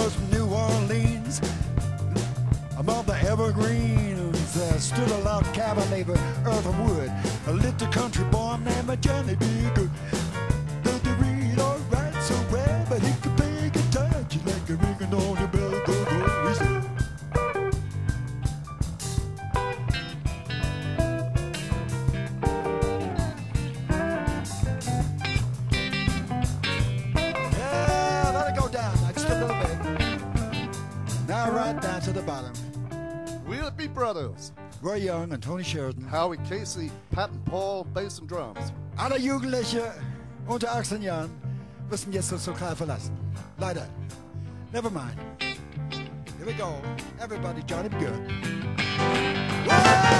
coast from New Orleans. Among the evergreens there stood a log cabin made of earth and wood. A little country boy named Johnny B. Goode. the bottom. We'll be brothers. Roy Young and Tony Sheridan. Howie Casey, Pat and Paul, Bass and Drums. Alle Jugendliche unter 18 Jahren müssen jetzt das Lokal verlassen. Leider. Never mind. Here we go. Everybody, Johnny Goode. Whoa!